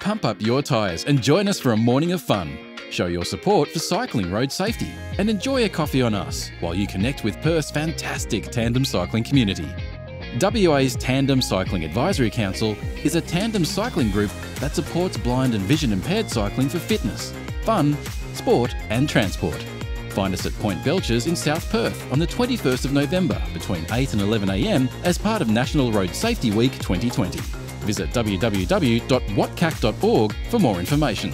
Pump up your tyres and join us for a morning of fun. Show your support for cycling road safety and enjoy a coffee on us while you connect with Perth's fantastic tandem cycling community. WA's Tandem Cycling Advisory Council is a tandem cycling group that supports blind and vision impaired cycling for fitness, fun, sport, and transport. Find us at Point Belches in South Perth on the 21st of November between 8 and 11am as part of National Road Safety Week 2020. Visit www.watcac.org for more information.